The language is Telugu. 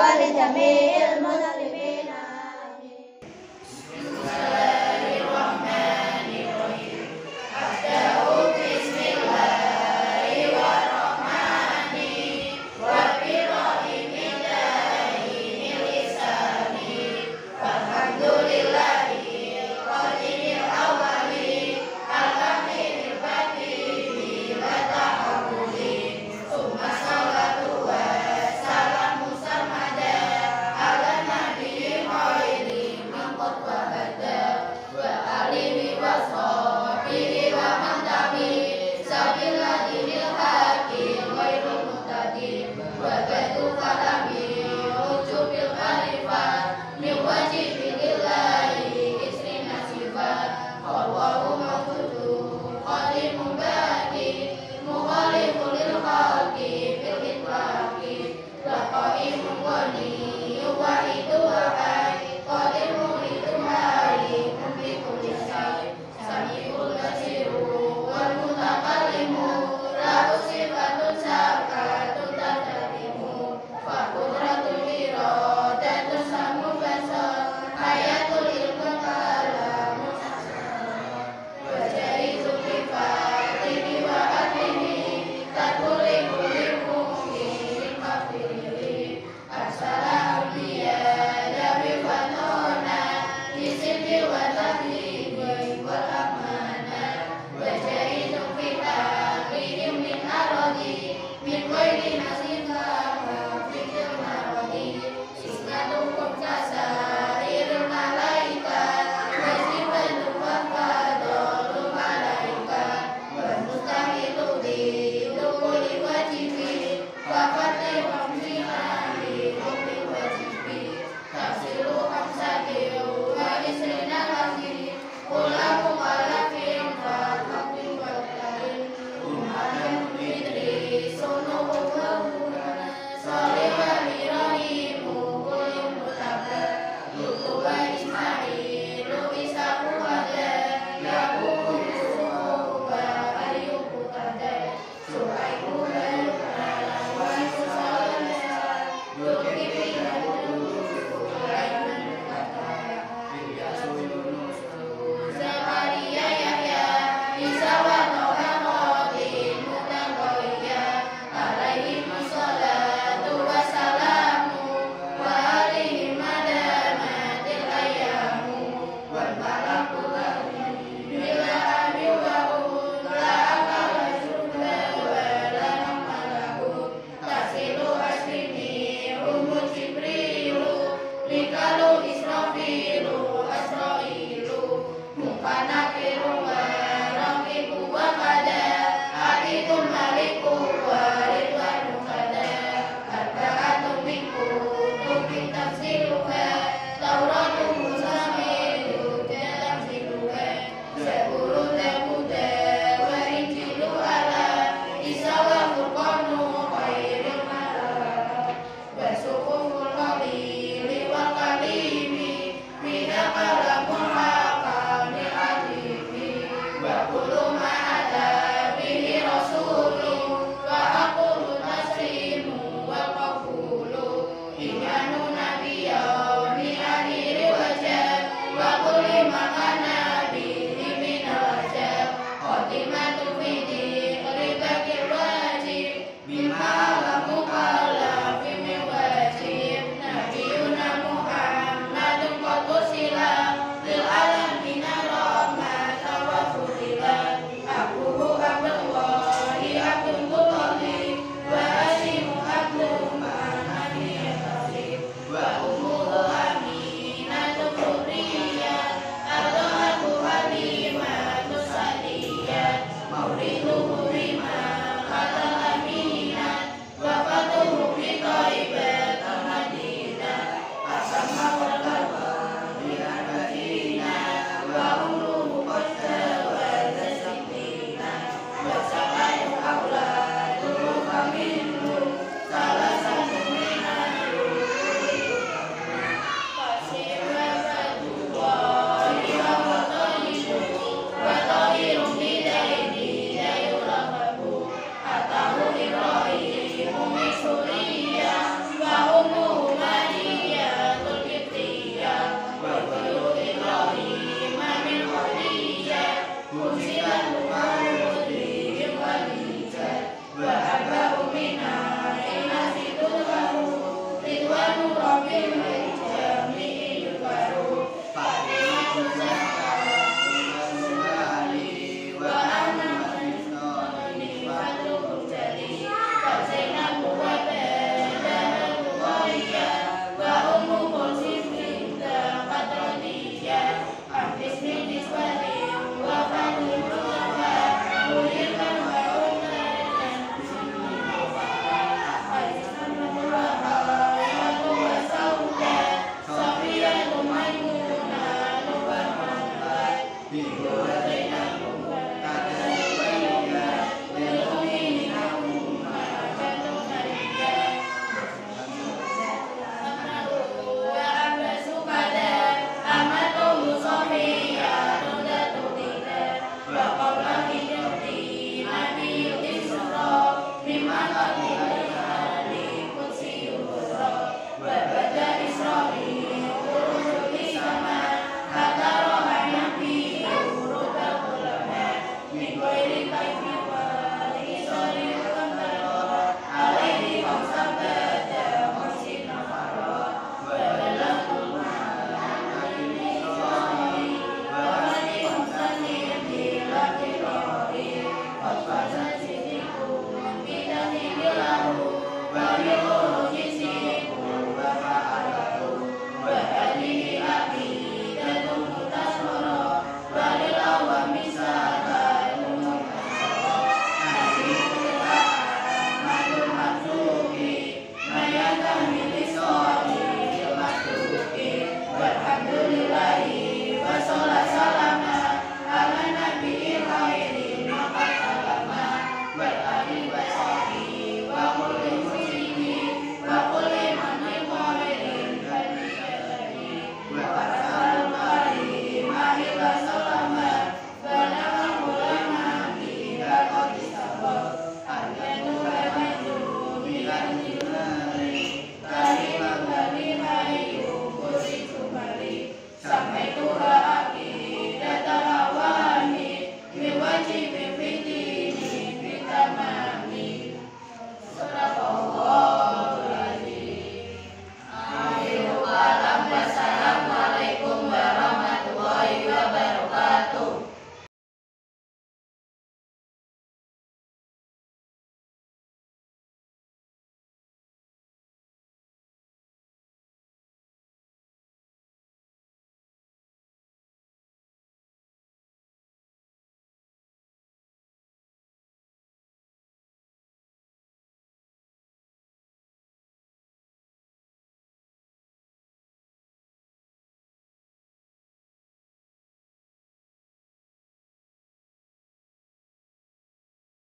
వలితమే